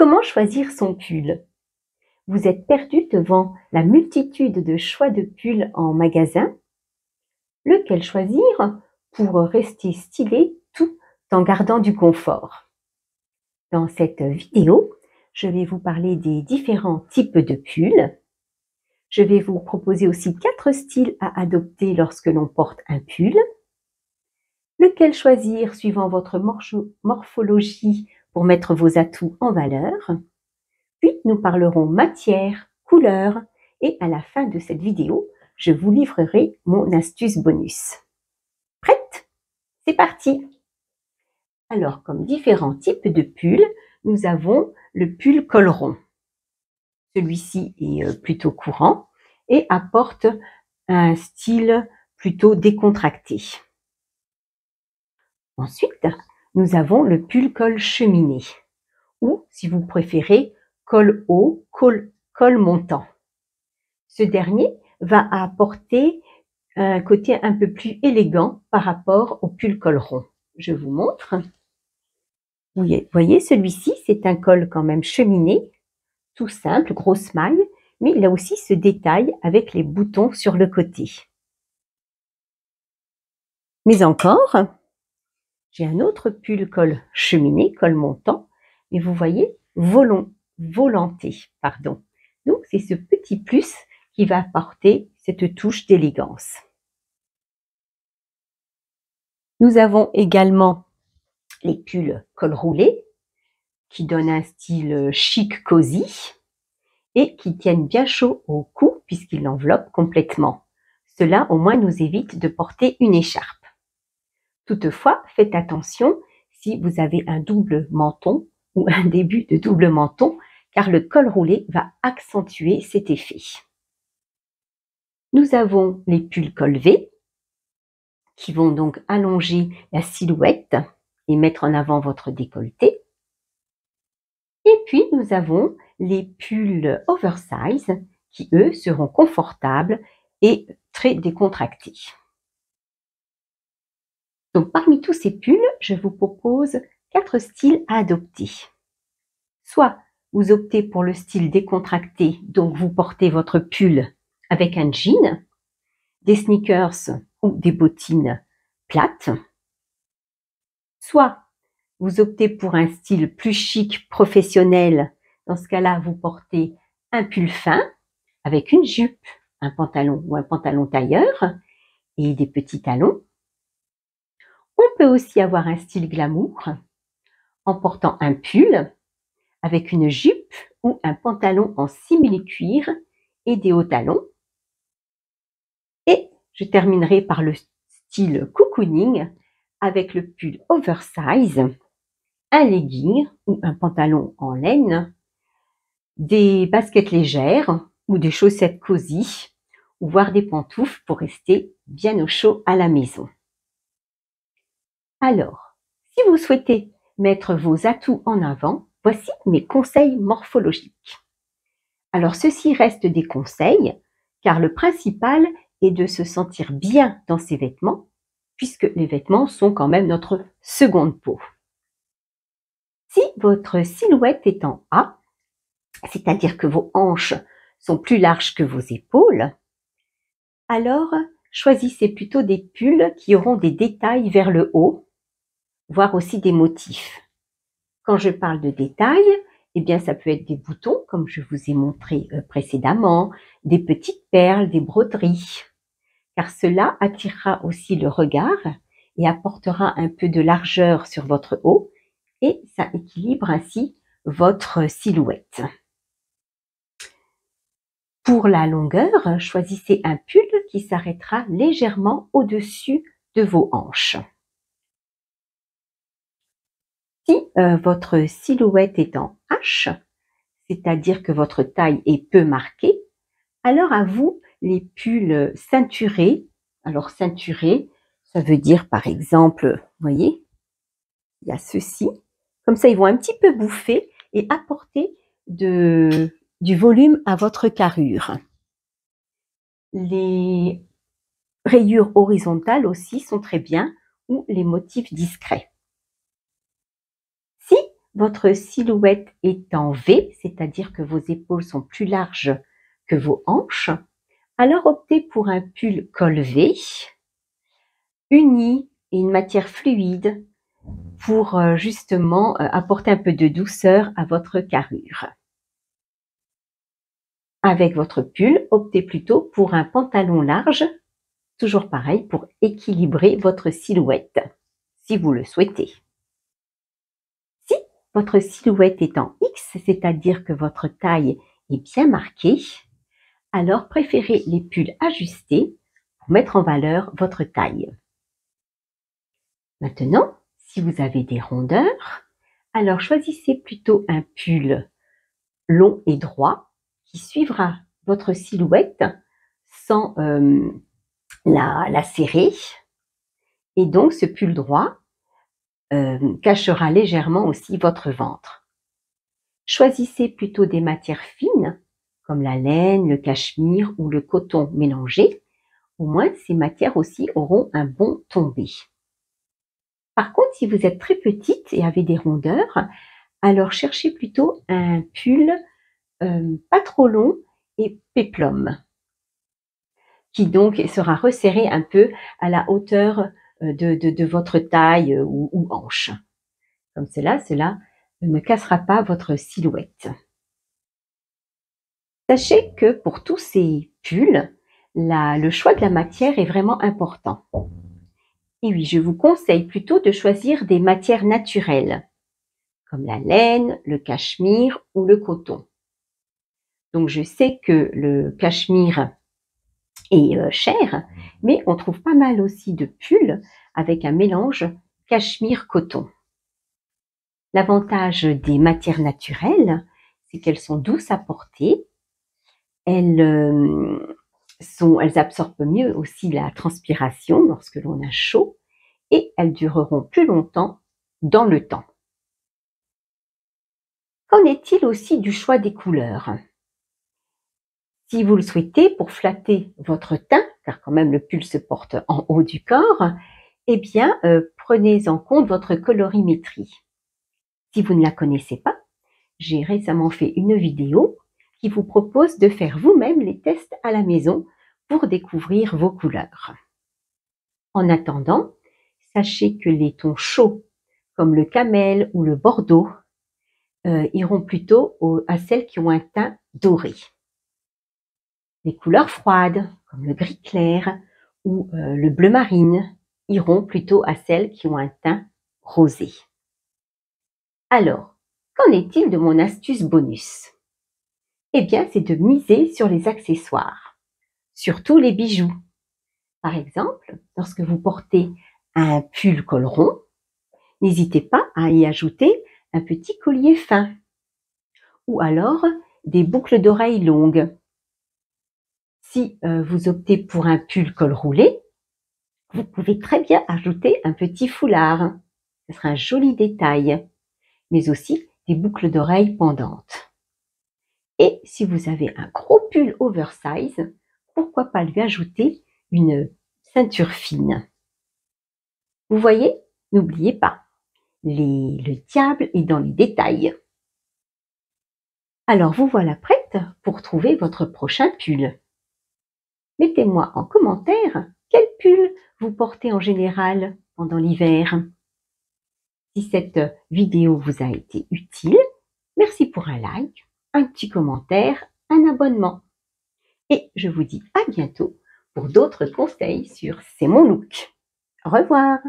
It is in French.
Comment choisir son pull? Vous êtes perdu devant la multitude de choix de pulls en magasin Lequel choisir pour rester stylé tout en gardant du confort? Dans cette vidéo, je vais vous parler des différents types de pulls. Je vais vous proposer aussi quatre styles à adopter lorsque l'on porte un pull. Lequel choisir suivant votre morphologie pour mettre vos atouts en valeur. Puis nous parlerons matière, couleur et à la fin de cette vidéo, je vous livrerai mon astuce bonus. Prête? C'est parti Alors, comme différents types de pulls, nous avons le pull col rond. Celui-ci est euh, plutôt courant et apporte un style plutôt décontracté. Ensuite, nous avons le pull col cheminé ou, si vous préférez, col haut, col, col montant. Ce dernier va apporter un côté un peu plus élégant par rapport au pull col rond. Je vous montre. Vous voyez, celui-ci, c'est un col quand même cheminé, tout simple, grosse maille, mais il a aussi ce détail avec les boutons sur le côté. Mais encore, j'ai un autre pull col cheminé, col montant, et vous voyez, volon, volanté, pardon. Donc c'est ce petit plus qui va apporter cette touche d'élégance. Nous avons également les pulls col roulé qui donnent un style chic cosy et qui tiennent bien chaud au cou puisqu'ils l'enveloppent complètement. Cela au moins nous évite de porter une écharpe. Toutefois, faites attention si vous avez un double menton ou un début de double menton, car le col roulé va accentuer cet effet. Nous avons les pulls col V, qui vont donc allonger la silhouette et mettre en avant votre décolleté. Et puis, nous avons les pulls oversize, qui, eux, seront confortables et très décontractés. Donc parmi tous ces pulls, je vous propose quatre styles à adopter. Soit vous optez pour le style décontracté, donc vous portez votre pull avec un jean, des sneakers ou des bottines plates. Soit vous optez pour un style plus chic, professionnel. Dans ce cas-là, vous portez un pull fin avec une jupe, un pantalon ou un pantalon tailleur et des petits talons. Aussi avoir un style glamour en portant un pull avec une jupe ou un pantalon en simili-cuir et des hauts talons. Et je terminerai par le style cocooning avec le pull oversize, un legging ou un pantalon en laine, des baskets légères ou des chaussettes cosy, ou voire des pantoufles pour rester bien au chaud à la maison. Alors, si vous souhaitez mettre vos atouts en avant, voici mes conseils morphologiques. Alors, ceci reste des conseils, car le principal est de se sentir bien dans ses vêtements, puisque les vêtements sont quand même notre seconde peau. Si votre silhouette est en A, c'est-à-dire que vos hanches sont plus larges que vos épaules, alors choisissez plutôt des pulls qui auront des détails vers le haut, voir aussi des motifs. Quand je parle de détails, eh bien, ça peut être des boutons, comme je vous ai montré euh, précédemment, des petites perles, des broderies, car cela attirera aussi le regard et apportera un peu de largeur sur votre haut et ça équilibre ainsi votre silhouette. Pour la longueur, choisissez un pull qui s'arrêtera légèrement au-dessus de vos hanches. Si euh, votre silhouette est en H, c'est-à-dire que votre taille est peu marquée, alors à vous les pulls ceinturés. Alors ceinturés, ça veut dire par exemple, voyez, il y a ceci. Comme ça, ils vont un petit peu bouffer et apporter du volume à votre carrure. Les rayures horizontales aussi sont très bien ou les motifs discrets votre silhouette est en V, c'est-à-dire que vos épaules sont plus larges que vos hanches, alors optez pour un pull col V, uni et une matière fluide pour euh, justement euh, apporter un peu de douceur à votre carrure. Avec votre pull, optez plutôt pour un pantalon large, toujours pareil pour équilibrer votre silhouette, si vous le souhaitez. Votre silhouette est en X, c'est-à-dire que votre taille est bien marquée, alors préférez les pulls ajustés pour mettre en valeur votre taille. Maintenant, si vous avez des rondeurs, alors choisissez plutôt un pull long et droit qui suivra votre silhouette sans euh, la, serrer. Et donc ce pull droit euh, cachera légèrement aussi votre ventre. Choisissez plutôt des matières fines comme la laine, le cachemire ou le coton mélangé. Au moins ces matières aussi auront un bon tombé. Par contre, si vous êtes très petite et avez des rondeurs, alors cherchez plutôt un pull euh, pas trop long et péplum, qui donc sera resserré un peu à la hauteur euh, de, votre taille euh, ou, ou, hanche. Comme cela, cela ne cassera pas votre silhouette. Sachez que pour tous ces pulls, le choix de la matière est vraiment important. Et oui, je vous conseille plutôt de choisir des matières naturelles, comme la laine, le cachemire ou le coton. Donc je sais que le cachemire est euh, cher, mais on trouve pas mal aussi de pulls avec un mélange cachemire-coton. L'avantage des matières naturelles, c'est qu'elles sont douces à porter, elles euh, elles absorbent mieux aussi la transpiration lorsque l'on a chaud et elles dureront plus longtemps dans le temps. Qu'en est-il aussi du choix des couleurs? Si vous le souhaitez pour flatter votre teint, car quand même le pull se porte en haut du corps, eh bien euh, prenez en compte votre colorimétrie. Si vous ne la connaissez pas, j'ai récemment fait une vidéo qui vous propose de faire vous-même les tests à la maison pour découvrir vos couleurs. En attendant, sachez que les tons chauds, comme le camel ou le bordeaux, euh, iront plutôt à celles qui ont un teint doré. Les couleurs froides, comme le gris clair ou euh, le bleu marine, iront plutôt à celles qui ont un teint rosé. Alors, qu'en est-il de mon astuce bonus? Eh bien, c'est de miser sur les accessoires, surtout les bijoux. Par exemple, lorsque vous portez un pull col rond, n'hésitez pas à y ajouter un petit collier fin ou alors des boucles d'oreilles longues. Si euh, vous optez pour un pull col roulé, vous pouvez très bien ajouter un petit foulard. Ce sera un joli détail, mais aussi des boucles d'oreilles pendantes. Et si vous avez un gros pull oversize, pourquoi pas lui ajouter une ceinture fine. Vous voyez, n'oubliez pas, le diable est dans les détails. Alors vous voilà prête pour trouver votre prochain pull. Mettez-moi en commentaire quel pull vous portez en général pendant l'hiver. Si cette vidéo vous a été utile, merci pour un like un petit commentaire, un abonnement. Et je vous dis à bientôt pour d'autres conseils sur C'est mon look. Au revoir